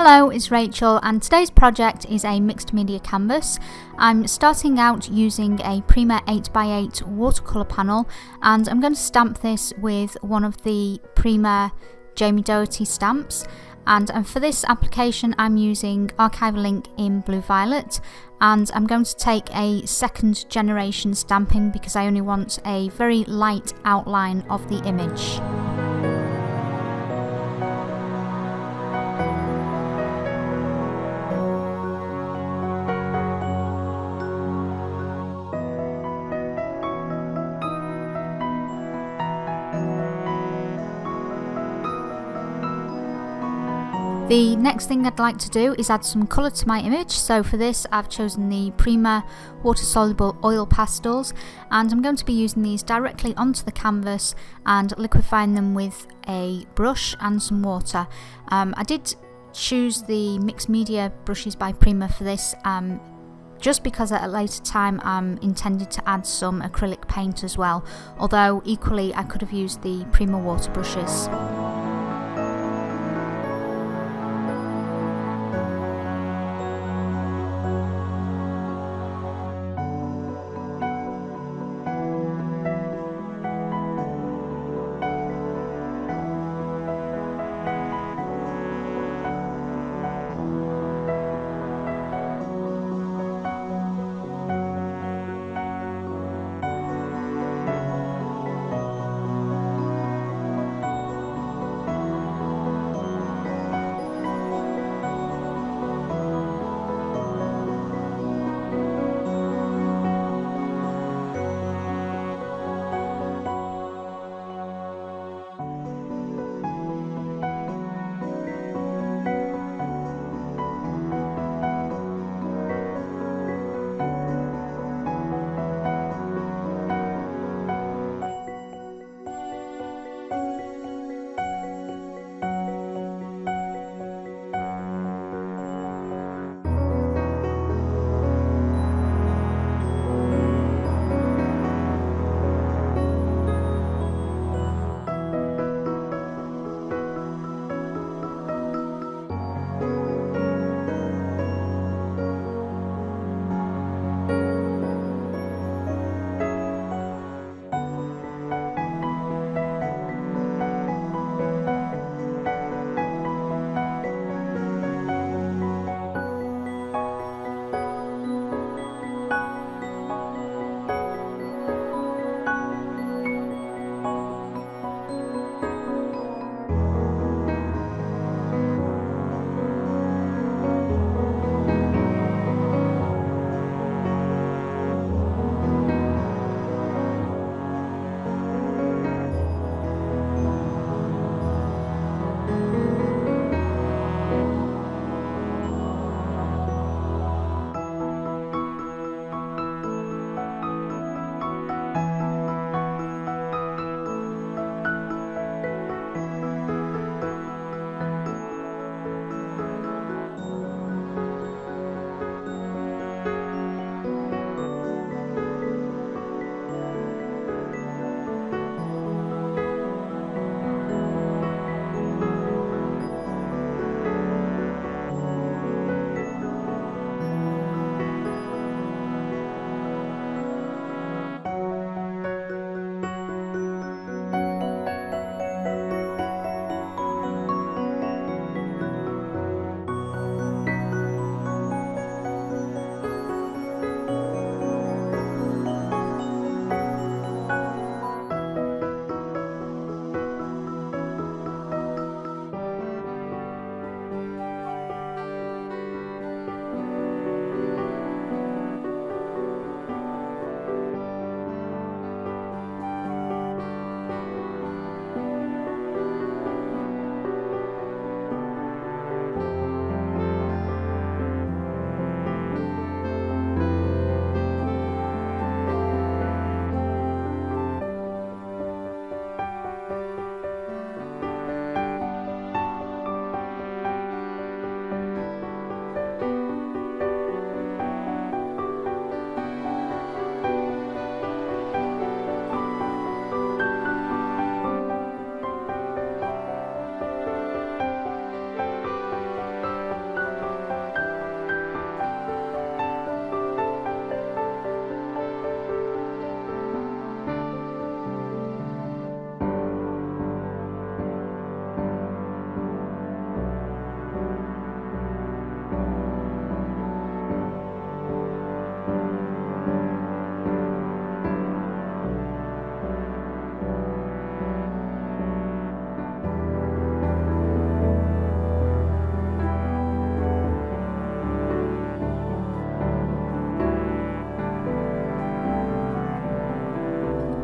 Hello, it's Rachel and today's project is a mixed media canvas. I'm starting out using a Prima 8x8 watercolour panel and I'm going to stamp this with one of the Prima Jamie Dougherty stamps and, and for this application I'm using Archival ink in Blue Violet and I'm going to take a second generation stamping because I only want a very light outline of the image. The next thing I'd like to do is add some colour to my image so for this I've chosen the Prima water soluble oil pastels and I'm going to be using these directly onto the canvas and liquefying them with a brush and some water. Um, I did choose the mixed media brushes by Prima for this um, just because at a later time I'm intended to add some acrylic paint as well although equally I could have used the Prima water brushes.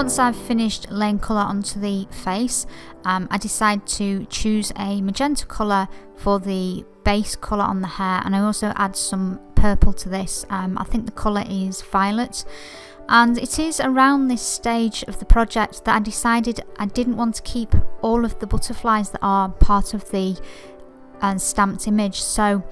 Once I've finished laying colour onto the face, um, I decide to choose a magenta colour for the base colour on the hair and I also add some purple to this. Um, I think the colour is violet and it is around this stage of the project that I decided I didn't want to keep all of the butterflies that are part of the uh, stamped image so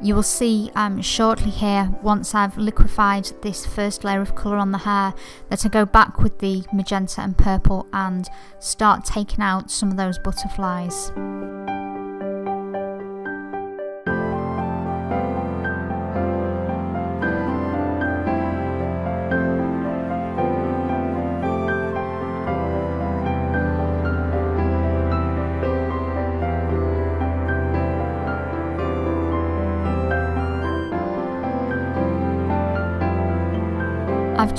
you will see um, shortly here once I've liquefied this first layer of colour on the hair that I go back with the magenta and purple and start taking out some of those butterflies.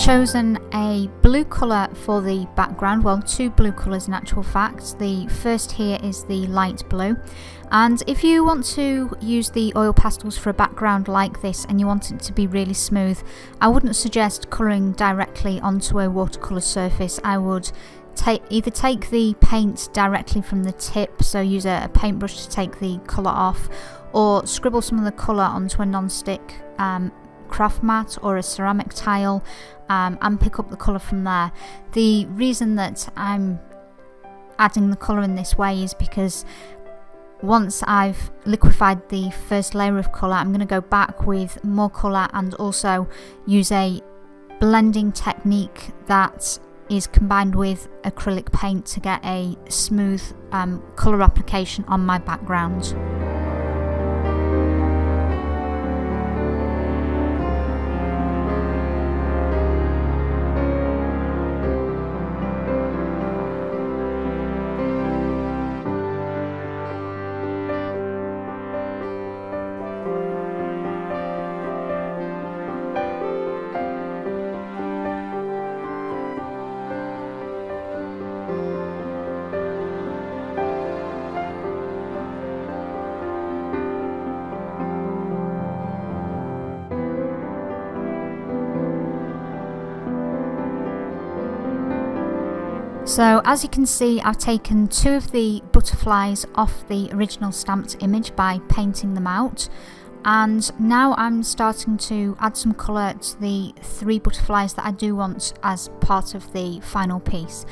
Chosen a blue colour for the background, well two blue colours in actual fact. The first here is the light blue and if you want to use the oil pastels for a background like this and you want it to be really smooth, I wouldn't suggest colouring directly onto a watercolour surface. I would take either take the paint directly from the tip, so use a, a paintbrush to take the colour off, or scribble some of the colour onto a non-stick um, craft mat or a ceramic tile um, and pick up the colour from there. The reason that I'm adding the colour in this way is because once I've liquefied the first layer of colour I'm going to go back with more colour and also use a blending technique that is combined with acrylic paint to get a smooth um, colour application on my background. So as you can see I've taken two of the butterflies off the original stamped image by painting them out and now I'm starting to add some colour to the three butterflies that I do want as part of the final piece.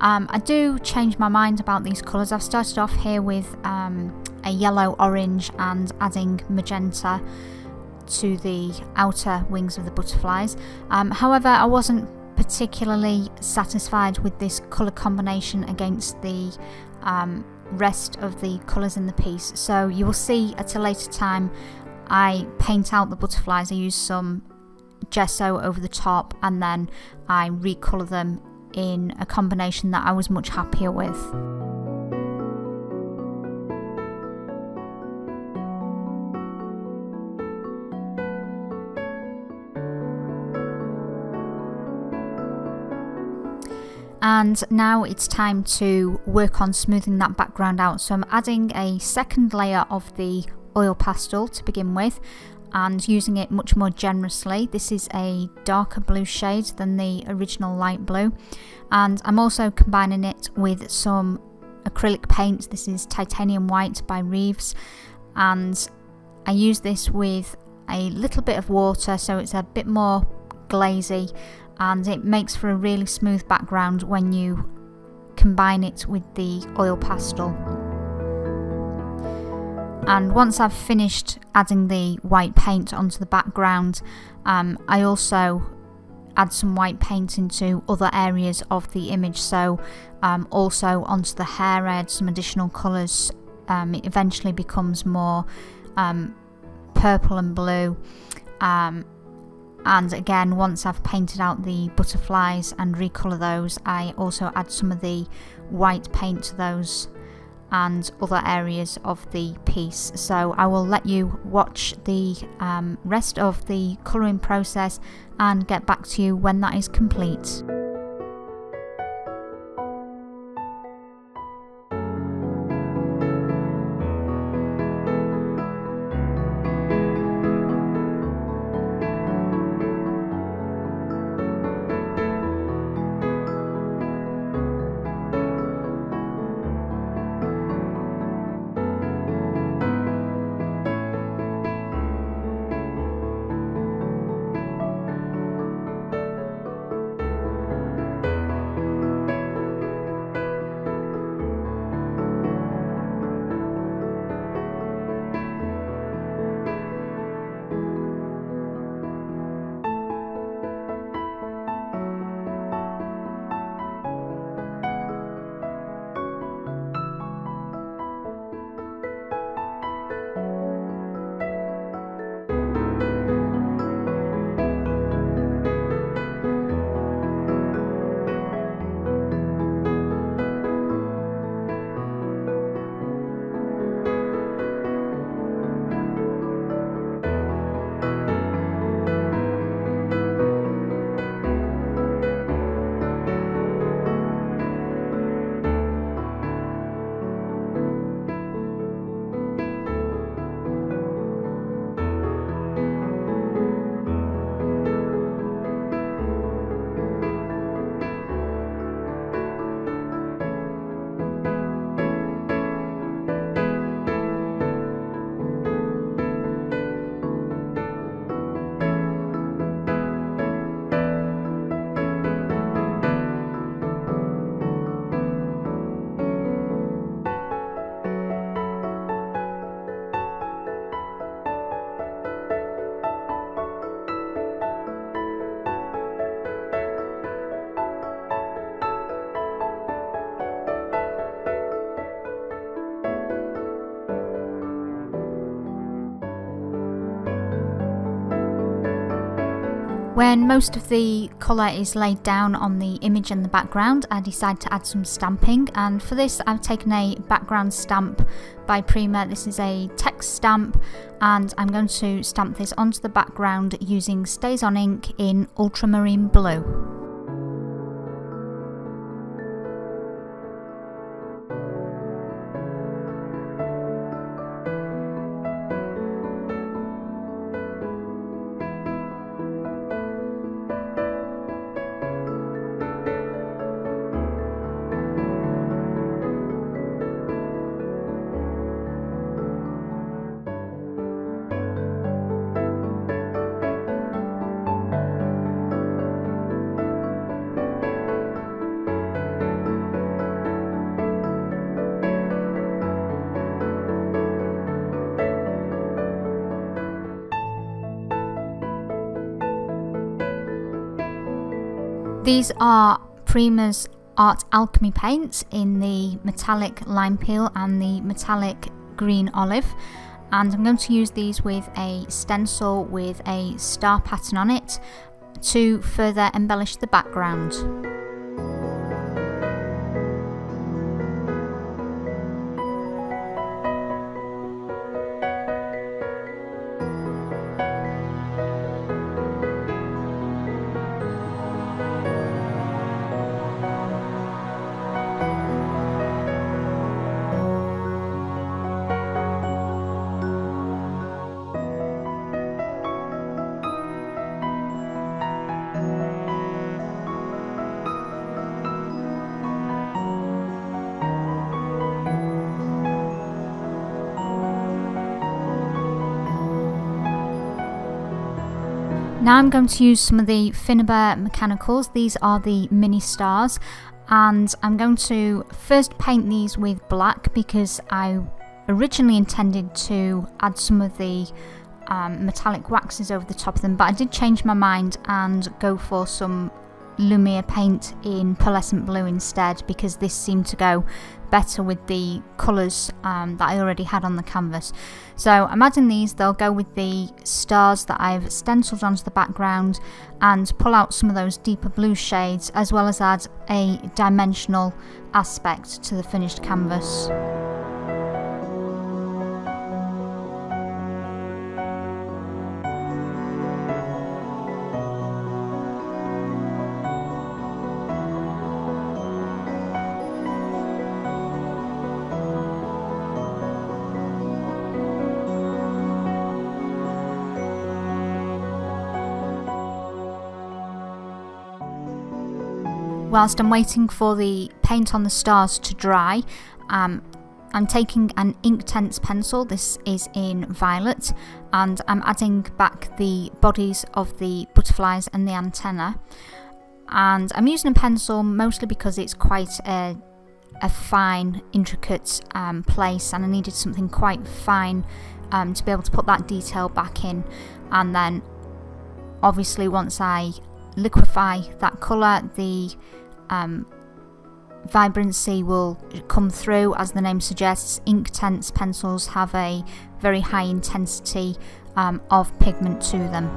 Um, I do change my mind about these colours. I've started off here with um, a yellow, orange and adding magenta to the outer wings of the butterflies. Um, however, I wasn't particularly satisfied with this colour combination against the um, rest of the colours in the piece. So you will see at a later time I paint out the butterflies, I use some gesso over the top and then I recolour them in a combination that I was much happier with. And now it's time to work on smoothing that background out. So I'm adding a second layer of the oil pastel to begin with and using it much more generously. This is a darker blue shade than the original light blue. And I'm also combining it with some acrylic paint. This is titanium white by Reeves. And I use this with a little bit of water so it's a bit more glazy and it makes for a really smooth background when you combine it with the oil pastel. And once I've finished adding the white paint onto the background, um, I also add some white paint into other areas of the image. So um, also onto the hair, add some additional colours. Um, it eventually becomes more um, purple and blue. Um, and again once I've painted out the butterflies and recolour those I also add some of the white paint to those and other areas of the piece so I will let you watch the um, rest of the colouring process and get back to you when that is complete. When most of the colour is laid down on the image and the background, I decide to add some stamping and for this I've taken a background stamp by Prima. This is a text stamp and I'm going to stamp this onto the background using StazOn ink in ultramarine blue. These are Prima's Art Alchemy paints in the metallic lime peel and the metallic green olive and I'm going to use these with a stencil with a star pattern on it to further embellish the background. Now I'm going to use some of the Finnabair mechanicals. These are the mini stars and I'm going to first paint these with black because I originally intended to add some of the um, metallic waxes over the top of them but I did change my mind and go for some Lumiere paint in pearlescent blue instead because this seemed to go better with the colours um, that I already had on the canvas. So I'm adding these, they'll go with the stars that I've stenciled onto the background and pull out some of those deeper blue shades as well as add a dimensional aspect to the finished canvas. Whilst I'm waiting for the paint on the stars to dry, um, I'm taking an Inktense pencil, this is in violet, and I'm adding back the bodies of the butterflies and the antenna. And I'm using a pencil mostly because it's quite a, a fine, intricate um, place and I needed something quite fine um, to be able to put that detail back in. And then obviously once I liquefy that colour, the um, vibrancy will come through as the name suggests. Inktense pencils have a very high intensity um, of pigment to them.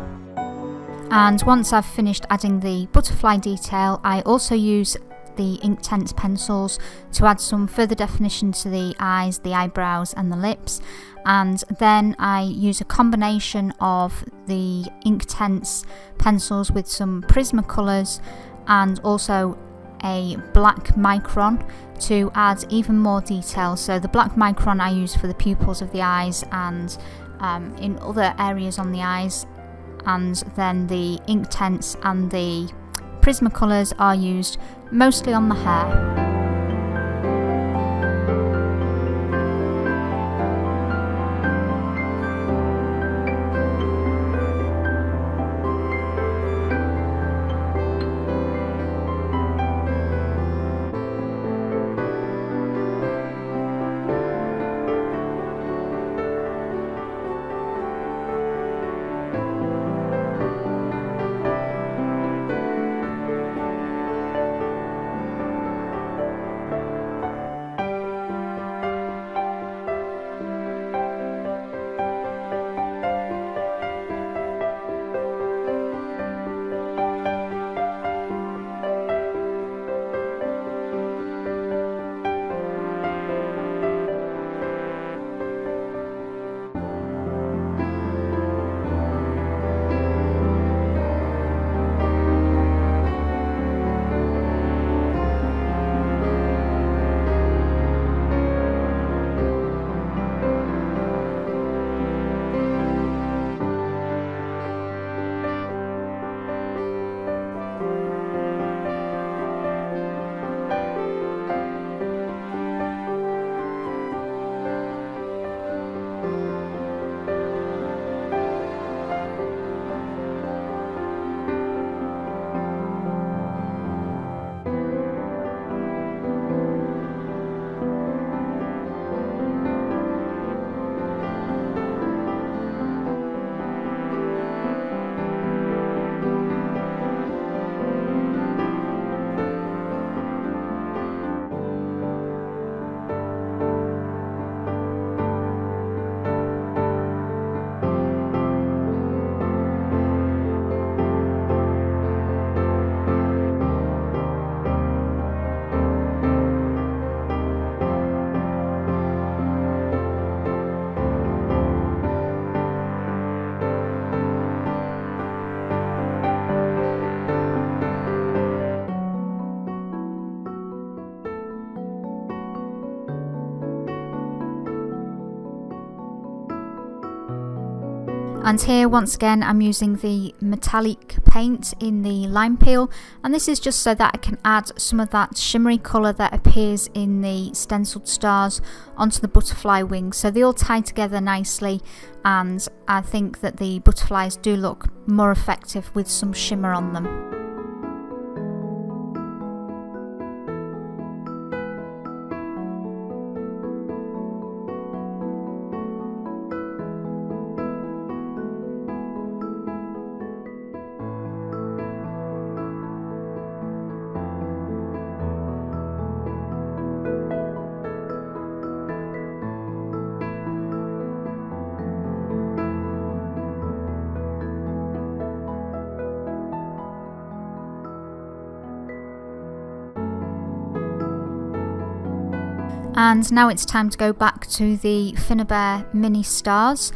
And once I've finished adding the butterfly detail I also use the Inktense pencils to add some further definition to the eyes, the eyebrows and the lips. And then I use a combination of the Inktense pencils with some Prismacolors and also a black micron to add even more detail. So the black micron I use for the pupils of the eyes and um, in other areas on the eyes and then the ink Inktense and the Prismacolors are used mostly on the hair. And here once again I'm using the metallic paint in the lime peel. And this is just so that I can add some of that shimmery colour that appears in the stenciled stars onto the butterfly wings. So they all tie together nicely. And I think that the butterflies do look more effective with some shimmer on them. And now it's time to go back to the Finnabair mini stars.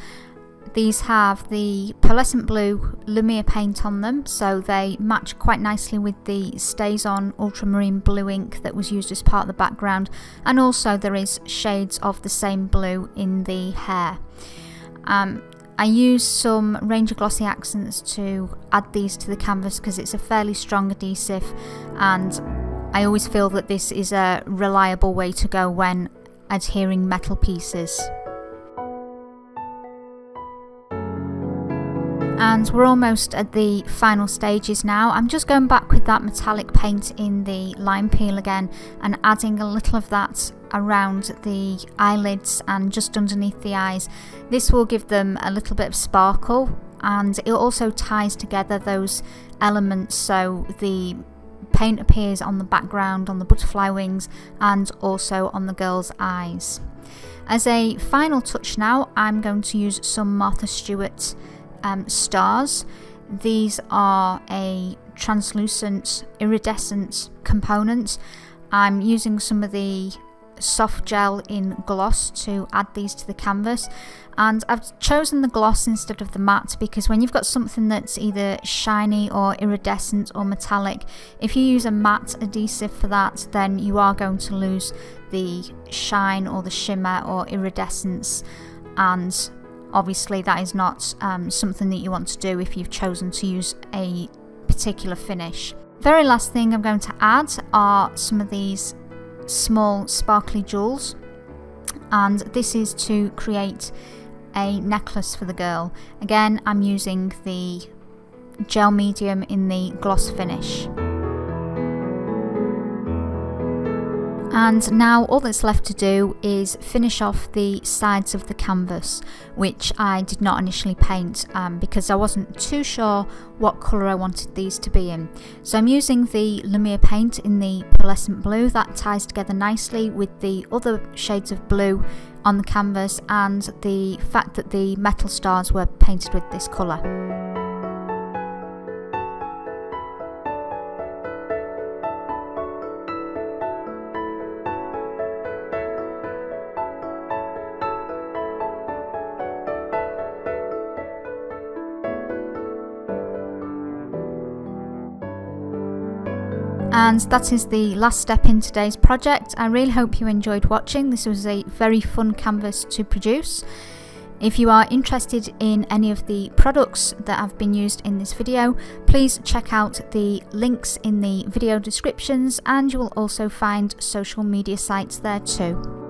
These have the pearlescent blue Lumiere paint on them, so they match quite nicely with the StazOn ultramarine blue ink that was used as part of the background, and also there is shades of the same blue in the hair. Um, I use some Ranger Glossy Accents to add these to the canvas because it's a fairly strong adhesive and I always feel that this is a reliable way to go when adhering metal pieces. And we're almost at the final stages now. I'm just going back with that metallic paint in the lime peel again and adding a little of that around the eyelids and just underneath the eyes. This will give them a little bit of sparkle and it also ties together those elements so the paint appears on the background on the butterfly wings and also on the girl's eyes. As a final touch now, I'm going to use some Martha Stewart um, stars. These are a translucent iridescent component. I'm using some of the soft gel in gloss to add these to the canvas and I've chosen the gloss instead of the matte because when you've got something that's either shiny or iridescent or metallic if you use a matte adhesive for that then you are going to lose the shine or the shimmer or iridescence and obviously that is not um, something that you want to do if you've chosen to use a particular finish. Very last thing I'm going to add are some of these small sparkly jewels and this is to create a necklace for the girl. Again I'm using the gel medium in the gloss finish. And now all that's left to do is finish off the sides of the canvas, which I did not initially paint um, because I wasn't too sure what colour I wanted these to be in. So I'm using the Lumiere paint in the pearlescent blue, that ties together nicely with the other shades of blue on the canvas and the fact that the metal stars were painted with this colour. And that is the last step in today's project. I really hope you enjoyed watching. This was a very fun canvas to produce. If you are interested in any of the products that have been used in this video, please check out the links in the video descriptions and you will also find social media sites there too.